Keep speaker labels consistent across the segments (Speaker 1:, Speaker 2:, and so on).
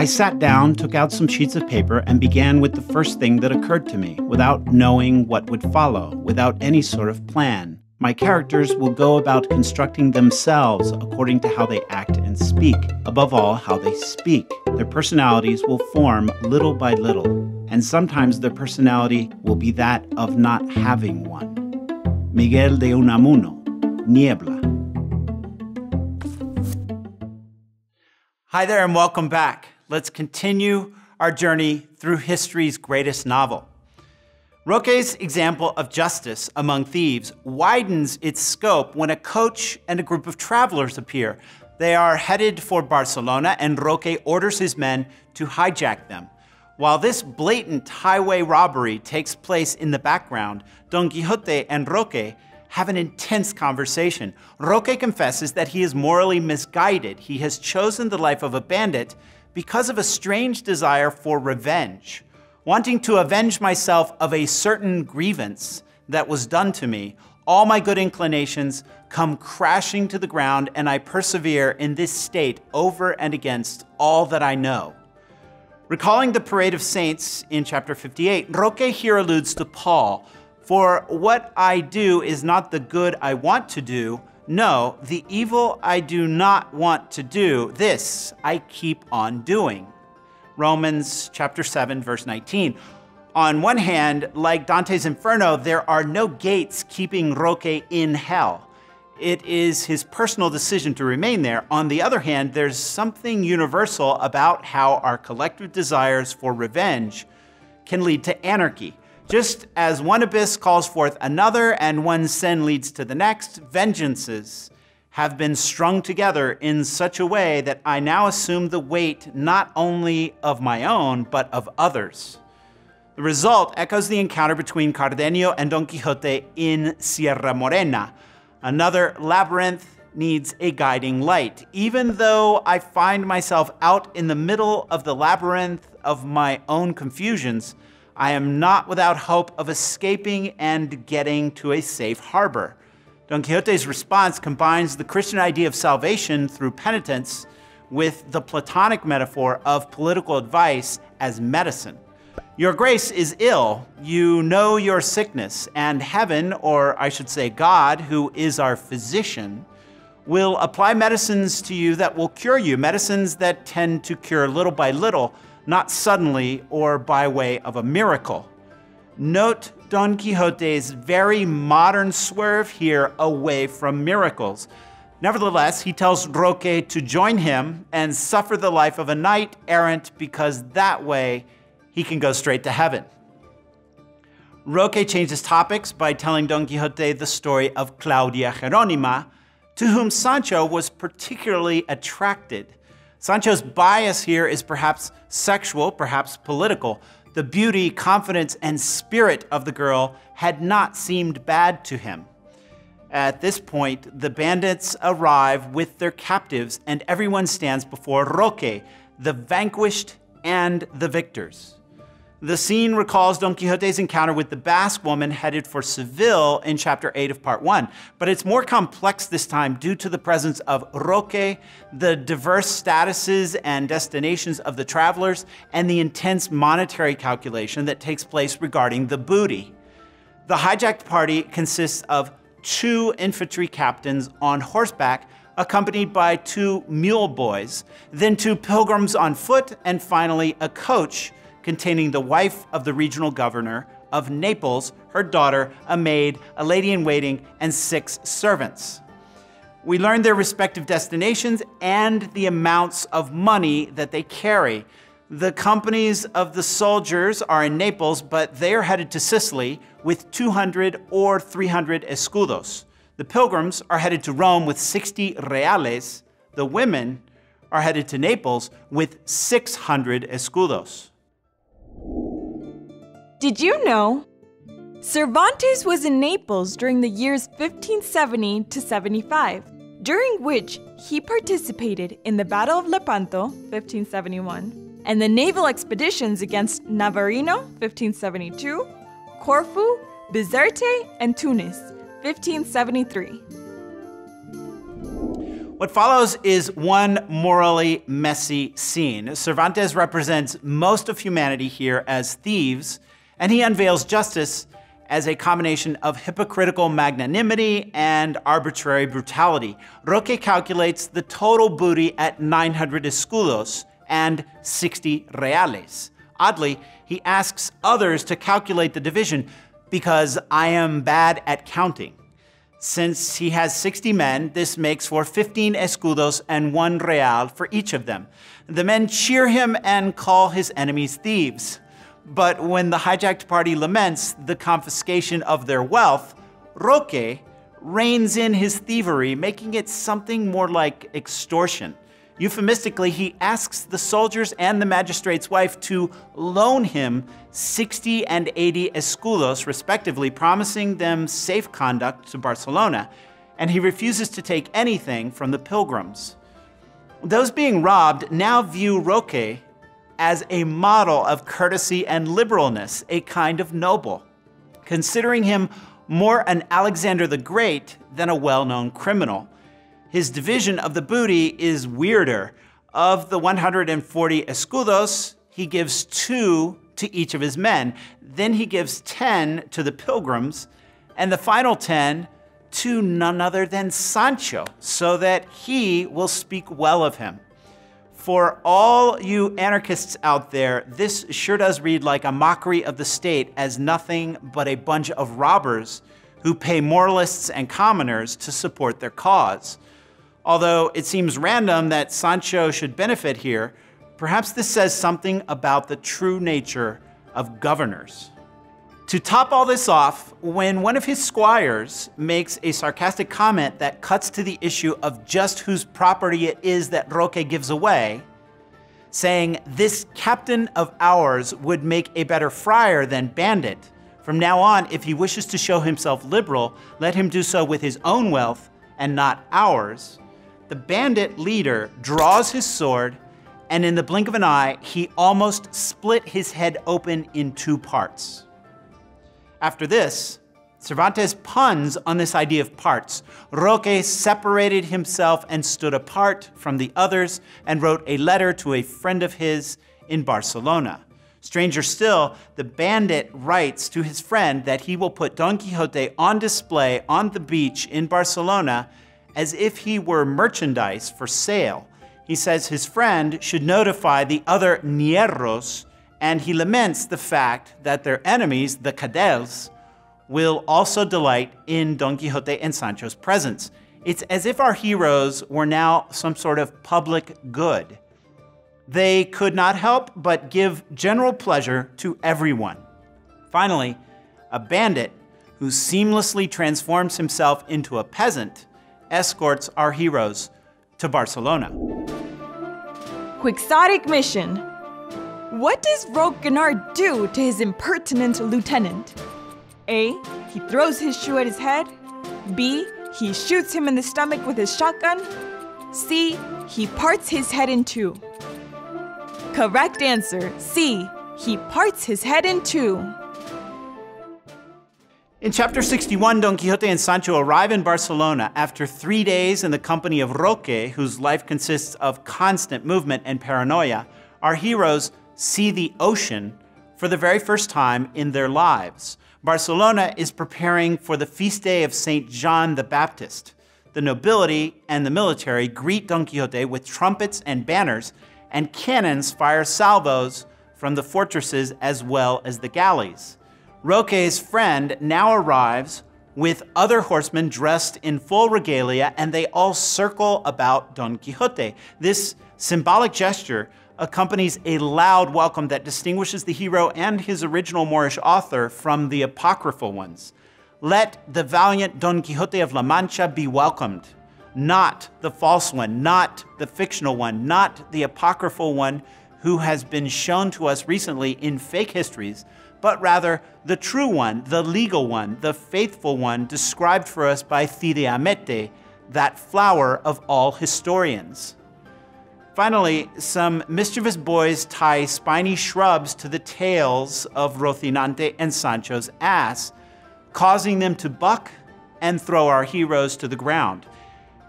Speaker 1: I sat down, took out some sheets of paper, and began with the first thing that occurred to me, without knowing what would follow, without any sort of plan. My characters will go about constructing themselves according to how they act and speak, above all, how they speak. Their personalities will form little by little, and sometimes their personality will be that of not having one. Miguel de Unamuno, Niebla. Hi there, and welcome back let's continue our journey through history's greatest novel. Roque's example of justice among thieves widens its scope when a coach and a group of travelers appear. They are headed for Barcelona, and Roque orders his men to hijack them. While this blatant highway robbery takes place in the background, Don Quixote and Roque have an intense conversation. Roque confesses that he is morally misguided. He has chosen the life of a bandit because of a strange desire for revenge, wanting to avenge myself of a certain grievance that was done to me. All my good inclinations come crashing to the ground, and I persevere in this state over and against all that I know. Recalling the parade of saints in chapter 58, Roque here alludes to Paul. For what I do is not the good I want to do, no, the evil I do not want to do, this I keep on doing. Romans chapter 7, verse 19. On one hand, like Dante's Inferno, there are no gates keeping Roque in hell. It is his personal decision to remain there. On the other hand, there's something universal about how our collective desires for revenge can lead to anarchy. Just as one abyss calls forth another and one sin leads to the next, vengeances have been strung together in such a way that I now assume the weight not only of my own, but of others. The result echoes the encounter between Cardenio and Don Quixote in Sierra Morena. Another labyrinth needs a guiding light. Even though I find myself out in the middle of the labyrinth of my own confusions, I am not without hope of escaping and getting to a safe harbor. Don Quixote's response combines the Christian idea of salvation through penitence with the Platonic metaphor of political advice as medicine. Your grace is ill, you know your sickness, and heaven, or I should say God, who is our physician, will apply medicines to you that will cure you, medicines that tend to cure little by little not suddenly or by way of a miracle. Note Don Quixote's very modern swerve here away from miracles. Nevertheless, he tells Roque to join him and suffer the life of a knight errant because that way he can go straight to heaven. Roque changes topics by telling Don Quixote the story of Claudia Jeronima, to whom Sancho was particularly attracted. Sancho's bias here is perhaps sexual, perhaps political. The beauty, confidence, and spirit of the girl had not seemed bad to him. At this point, the bandits arrive with their captives, and everyone stands before Roque, the vanquished and the victors. The scene recalls Don Quixote's encounter with the Basque woman headed for Seville in chapter 8 of part 1, but it's more complex this time due to the presence of Roque, the diverse statuses and destinations of the travelers, and the intense monetary calculation that takes place regarding the booty. The hijacked party consists of two infantry captains on horseback accompanied by two mule boys, then two pilgrims on foot, and finally a coach containing the wife of the regional governor of Naples, her daughter, a maid, a lady in waiting, and six servants. We learn their respective destinations and the amounts of money that they carry. The companies of the soldiers are in Naples, but they are headed to Sicily with 200 or 300 escudos. The pilgrims are headed to Rome with 60 reales. The women are headed to Naples with 600 escudos.
Speaker 2: Did you know? Cervantes was in Naples during the years 1570 to 75, during which he participated in the Battle of Lepanto, 1571, and the naval expeditions against Navarino, 1572, Corfu, Bizerte, and Tunis, 1573.
Speaker 1: What follows is one morally messy scene. Cervantes represents most of humanity here as thieves, and he unveils justice as a combination of hypocritical magnanimity and arbitrary brutality. Roque calculates the total booty at 900 escudos and 60 reales. Oddly, he asks others to calculate the division because I am bad at counting. Since he has 60 men, this makes for 15 escudos and one real for each of them. The men cheer him and call his enemies thieves. But when the hijacked party laments the confiscation of their wealth, Roque reins in his thievery, making it something more like extortion. Euphemistically, he asks the soldiers and the magistrate's wife to loan him 60 and 80 escudos, respectively, promising them safe conduct to Barcelona, and he refuses to take anything from the pilgrims. Those being robbed now view Roque as a model of courtesy and liberalness, a kind of noble, considering him more an Alexander the Great than a well known criminal. His division of the booty is weirder. Of the 140 escudos, he gives two to each of his men. Then he gives 10 to the pilgrims, and the final 10 to none other than Sancho, so that he will speak well of him. For all you anarchists out there, this sure does read like a mockery of the state as nothing but a bunch of robbers who pay moralists and commoners to support their cause. Although it seems random that Sancho should benefit here, perhaps this says something about the true nature of governors. To top all this off, when one of his squires makes a sarcastic comment that cuts to the issue of just whose property it is that Roque gives away, saying, This captain of ours would make a better friar than bandit. From now on, if he wishes to show himself liberal, let him do so with his own wealth and not ours the bandit leader draws his sword, and in the blink of an eye, he almost split his head open in two parts. After this, Cervantes puns on this idea of parts. Roque separated himself and stood apart from the others and wrote a letter to a friend of his in Barcelona. Stranger still, the bandit writes to his friend that he will put Don Quixote on display on the beach in Barcelona as if he were merchandise for sale. He says his friend should notify the other Ñerros, and he laments the fact that their enemies, the Cadels, will also delight in Don Quixote and Sancho's presence. It's as if our heroes were now some sort of public good. They could not help but give general pleasure to everyone. Finally, a bandit who seamlessly transforms himself into a peasant escorts our heroes to Barcelona.
Speaker 2: Quixotic mission. What does Roque Guinart do to his impertinent lieutenant? A. He throws his shoe at his head. B. He shoots him in the stomach with his shotgun. C. He parts his head in two. Correct answer C. He parts his head in two.
Speaker 1: In chapter 61, Don Quixote and Sancho arrive in Barcelona after three days in the company of Roque, whose life consists of constant movement and paranoia. Our heroes see the ocean for the very first time in their lives. Barcelona is preparing for the feast day of St. John the Baptist. The nobility and the military greet Don Quixote with trumpets and banners, and cannons fire salvos from the fortresses as well as the galleys. Roque's friend now arrives with other horsemen dressed in full regalia, and they all circle about Don Quixote. This symbolic gesture accompanies a loud welcome that distinguishes the hero and his original Moorish author from the apocryphal ones. Let the valiant Don Quixote of La Mancha be welcomed, not the false one, not the fictional one, not the apocryphal one who has been shown to us recently in fake histories, but rather the true one, the legal one, the faithful one described for us by Cide Hamete, that flower of all historians. Finally, some mischievous boys tie spiny shrubs to the tails of Rocinante and Sancho's ass, causing them to buck and throw our heroes to the ground.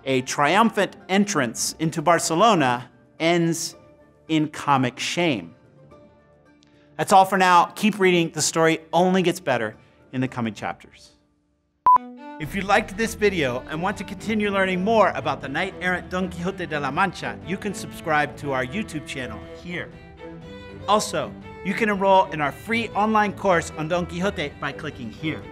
Speaker 1: a triumphant entrance into Barcelona ends in comic shame. That's all for now. Keep reading. The story only gets better in the coming chapters. If you liked this video and want to continue learning more about the knight errant Don Quixote de la Mancha, you can subscribe to our YouTube channel here. Also, you can enroll in our free online course on Don Quixote by clicking here.